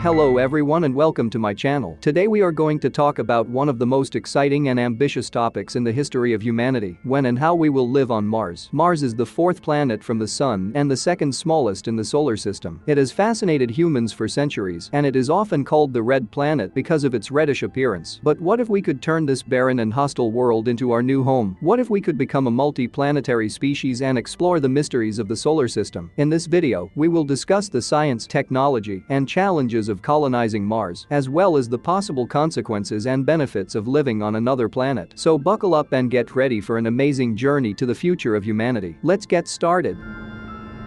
Hello everyone and welcome to my channel. Today we are going to talk about one of the most exciting and ambitious topics in the history of humanity, when and how we will live on Mars. Mars is the fourth planet from the sun and the second smallest in the solar system. It has fascinated humans for centuries and it is often called the red planet because of its reddish appearance. But what if we could turn this barren and hostile world into our new home? What if we could become a multi-planetary species and explore the mysteries of the solar system? In this video, we will discuss the science, technology, and challenges of colonizing Mars, as well as the possible consequences and benefits of living on another planet. So buckle up and get ready for an amazing journey to the future of humanity. Let's get started.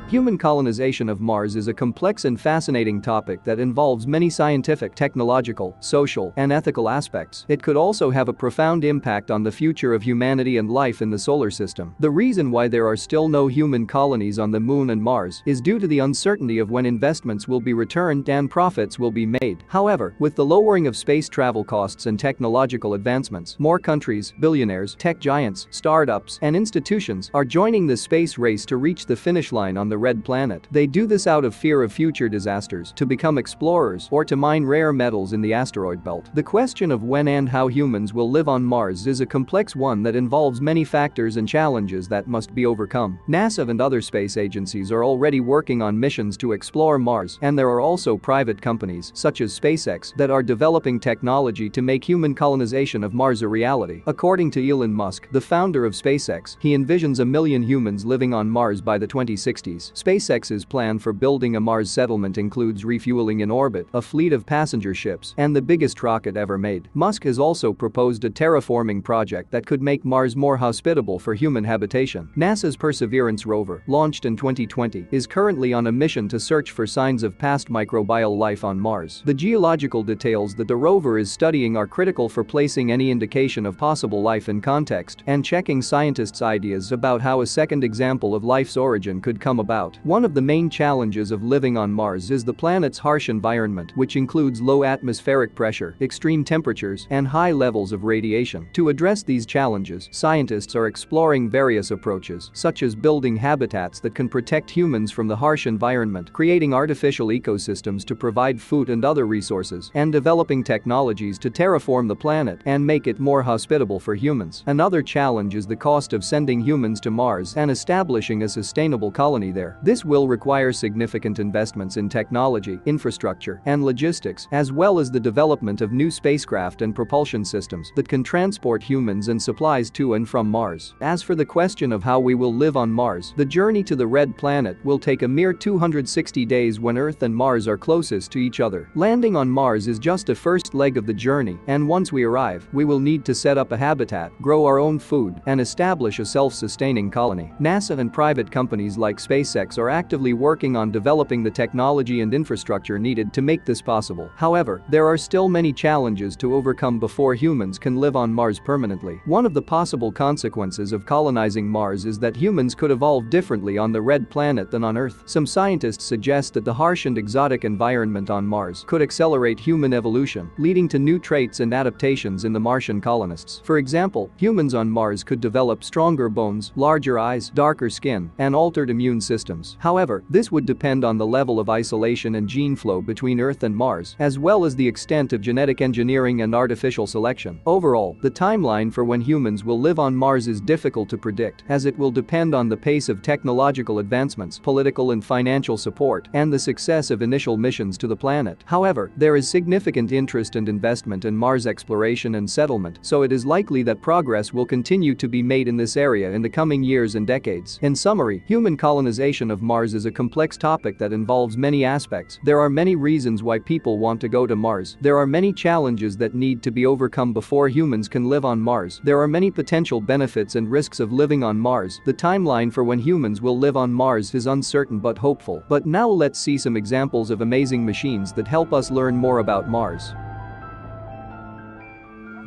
Human colonization of Mars is a complex and fascinating topic that involves many scientific, technological, social, and ethical aspects. It could also have a profound impact on the future of humanity and life in the solar system. The reason why there are still no human colonies on the Moon and Mars is due to the uncertainty of when investments will be returned and profits will be made. However, with the lowering of space travel costs and technological advancements, more countries, billionaires, tech giants, startups, and institutions are joining the space race to reach the finish line on the red planet. They do this out of fear of future disasters, to become explorers, or to mine rare metals in the asteroid belt. The question of when and how humans will live on Mars is a complex one that involves many factors and challenges that must be overcome. NASA and other space agencies are already working on missions to explore Mars, and there are also private companies, such as SpaceX, that are developing technology to make human colonization of Mars a reality. According to Elon Musk, the founder of SpaceX, he envisions a million humans living on Mars by the 2060s. SpaceX's plan for building a Mars settlement includes refueling in orbit, a fleet of passenger ships, and the biggest rocket ever made. Musk has also proposed a terraforming project that could make Mars more hospitable for human habitation. NASA's Perseverance rover, launched in 2020, is currently on a mission to search for signs of past microbial life on Mars. The geological details that the rover is studying are critical for placing any indication of possible life in context and checking scientists' ideas about how a second example of life's origin could come about out. One of the main challenges of living on Mars is the planet's harsh environment which includes low atmospheric pressure, extreme temperatures, and high levels of radiation. To address these challenges, scientists are exploring various approaches, such as building habitats that can protect humans from the harsh environment, creating artificial ecosystems to provide food and other resources, and developing technologies to terraform the planet and make it more hospitable for humans. Another challenge is the cost of sending humans to Mars and establishing a sustainable colony there. This will require significant investments in technology, infrastructure, and logistics, as well as the development of new spacecraft and propulsion systems that can transport humans and supplies to and from Mars. As for the question of how we will live on Mars, the journey to the red planet will take a mere 260 days when Earth and Mars are closest to each other. Landing on Mars is just a first leg of the journey, and once we arrive, we will need to set up a habitat, grow our own food, and establish a self-sustaining colony. NASA and private companies like SpaceX are actively working on developing the technology and infrastructure needed to make this possible. However, there are still many challenges to overcome before humans can live on Mars permanently. One of the possible consequences of colonizing Mars is that humans could evolve differently on the red planet than on Earth. Some scientists suggest that the harsh and exotic environment on Mars could accelerate human evolution, leading to new traits and adaptations in the Martian colonists. For example, humans on Mars could develop stronger bones, larger eyes, darker skin, and altered immune systems systems. However, this would depend on the level of isolation and gene flow between Earth and Mars, as well as the extent of genetic engineering and artificial selection. Overall, the timeline for when humans will live on Mars is difficult to predict, as it will depend on the pace of technological advancements, political and financial support, and the success of initial missions to the planet. However, there is significant interest and investment in Mars exploration and settlement, so it is likely that progress will continue to be made in this area in the coming years and decades. In summary, human colonization of Mars is a complex topic that involves many aspects. There are many reasons why people want to go to Mars. There are many challenges that need to be overcome before humans can live on Mars. There are many potential benefits and risks of living on Mars. The timeline for when humans will live on Mars is uncertain but hopeful. But now let's see some examples of amazing machines that help us learn more about Mars.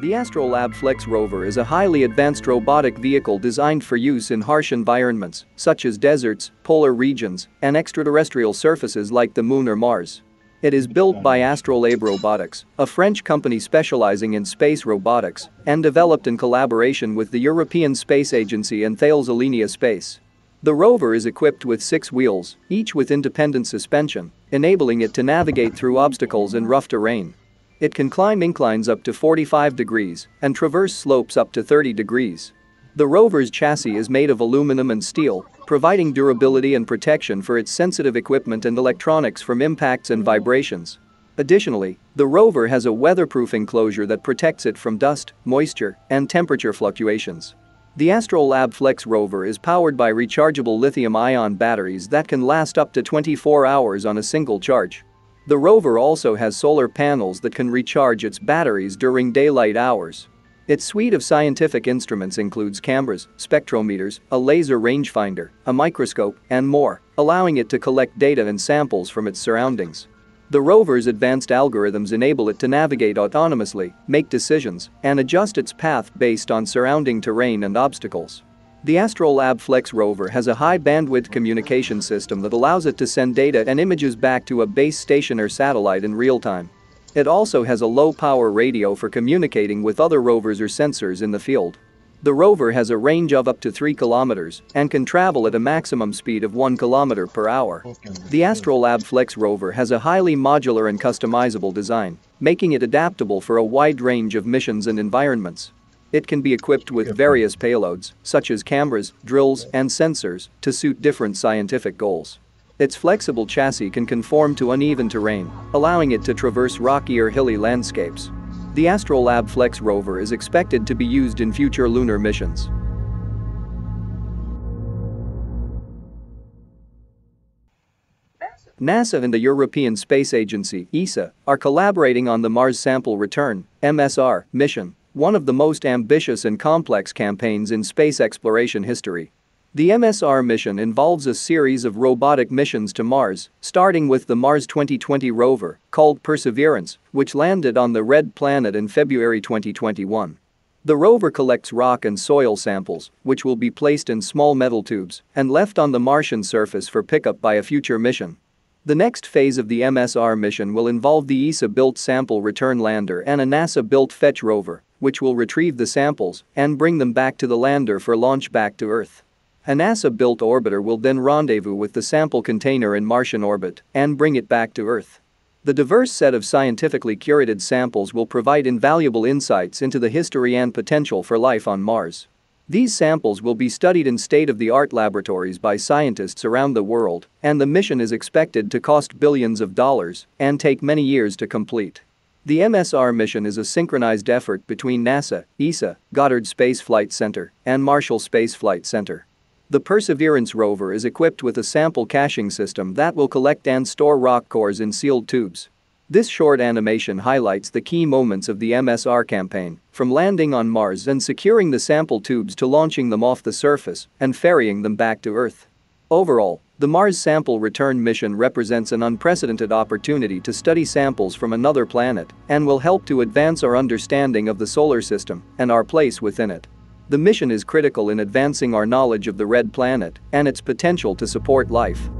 The Astrolab Flex rover is a highly advanced robotic vehicle designed for use in harsh environments, such as deserts, polar regions, and extraterrestrial surfaces like the Moon or Mars. It is built by Astrolabe Robotics, a French company specializing in space robotics, and developed in collaboration with the European Space Agency and Thales Alenia Space. The rover is equipped with six wheels, each with independent suspension, enabling it to navigate through obstacles and rough terrain. It can climb inclines up to 45 degrees and traverse slopes up to 30 degrees. The rover's chassis is made of aluminum and steel, providing durability and protection for its sensitive equipment and electronics from impacts and vibrations. Additionally, the rover has a weatherproof enclosure that protects it from dust, moisture, and temperature fluctuations. The Astrolab Flex rover is powered by rechargeable lithium-ion batteries that can last up to 24 hours on a single charge. The rover also has solar panels that can recharge its batteries during daylight hours. Its suite of scientific instruments includes cameras, spectrometers, a laser rangefinder, a microscope, and more, allowing it to collect data and samples from its surroundings. The rover's advanced algorithms enable it to navigate autonomously, make decisions, and adjust its path based on surrounding terrain and obstacles. The Astrolab Flex rover has a high-bandwidth communication system that allows it to send data and images back to a base station or satellite in real time. It also has a low-power radio for communicating with other rovers or sensors in the field. The rover has a range of up to 3 kilometers and can travel at a maximum speed of 1 kilometer per hour. The Astrolab Flex rover has a highly modular and customizable design, making it adaptable for a wide range of missions and environments. It can be equipped with various payloads, such as cameras, drills, and sensors, to suit different scientific goals. Its flexible chassis can conform to uneven terrain, allowing it to traverse rocky or hilly landscapes. The Astrolab Flex rover is expected to be used in future lunar missions. NASA and the European Space Agency ESA, are collaborating on the Mars Sample Return MSR, mission, one of the most ambitious and complex campaigns in space exploration history. The MSR mission involves a series of robotic missions to Mars, starting with the Mars 2020 rover, called Perseverance, which landed on the Red Planet in February 2021. The rover collects rock and soil samples, which will be placed in small metal tubes and left on the Martian surface for pickup by a future mission. The next phase of the MSR mission will involve the ESA-built sample return lander and a NASA-built fetch rover, which will retrieve the samples and bring them back to the lander for launch back to Earth. A NASA-built orbiter will then rendezvous with the sample container in Martian orbit and bring it back to Earth. The diverse set of scientifically curated samples will provide invaluable insights into the history and potential for life on Mars. These samples will be studied in state-of-the-art laboratories by scientists around the world, and the mission is expected to cost billions of dollars and take many years to complete. The MSR mission is a synchronized effort between NASA, ESA, Goddard Space Flight Center, and Marshall Space Flight Center. The Perseverance rover is equipped with a sample caching system that will collect and store rock cores in sealed tubes. This short animation highlights the key moments of the MSR campaign, from landing on Mars and securing the sample tubes to launching them off the surface and ferrying them back to Earth. Overall, the Mars sample return mission represents an unprecedented opportunity to study samples from another planet and will help to advance our understanding of the solar system and our place within it. The mission is critical in advancing our knowledge of the red planet and its potential to support life.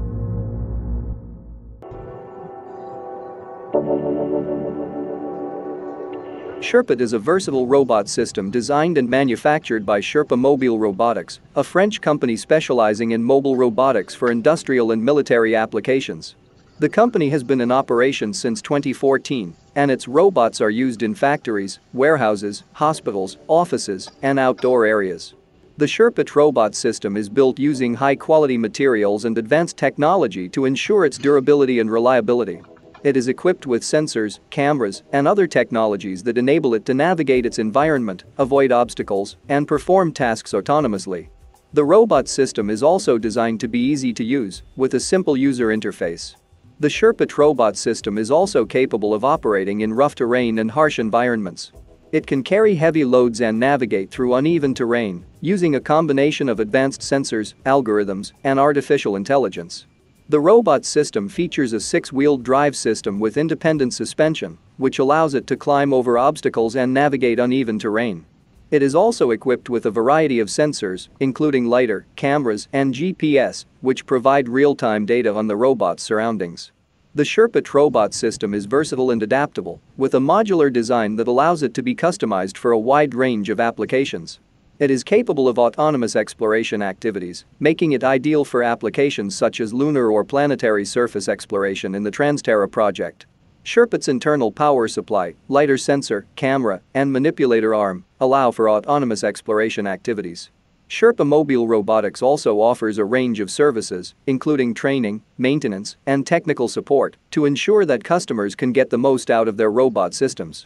Sherpot is a versatile robot system designed and manufactured by Sherpa Mobile Robotics, a French company specializing in mobile robotics for industrial and military applications. The company has been in operation since 2014, and its robots are used in factories, warehouses, hospitals, offices, and outdoor areas. The Sherpot robot system is built using high-quality materials and advanced technology to ensure its durability and reliability. It is equipped with sensors, cameras, and other technologies that enable it to navigate its environment, avoid obstacles, and perform tasks autonomously. The robot system is also designed to be easy to use, with a simple user interface. The Sherpot robot system is also capable of operating in rough terrain and harsh environments. It can carry heavy loads and navigate through uneven terrain using a combination of advanced sensors, algorithms, and artificial intelligence. The robot system features a six-wheeled drive system with independent suspension, which allows it to climb over obstacles and navigate uneven terrain. It is also equipped with a variety of sensors, including LiDAR, cameras, and GPS, which provide real-time data on the robot's surroundings. The Sherpot robot system is versatile and adaptable, with a modular design that allows it to be customized for a wide range of applications. It is capable of autonomous exploration activities, making it ideal for applications such as lunar or planetary surface exploration in the Transterra project. Sherpat's internal power supply, lidar sensor, camera, and manipulator arm allow for autonomous exploration activities. Sherpa Mobile Robotics also offers a range of services, including training, maintenance, and technical support, to ensure that customers can get the most out of their robot systems.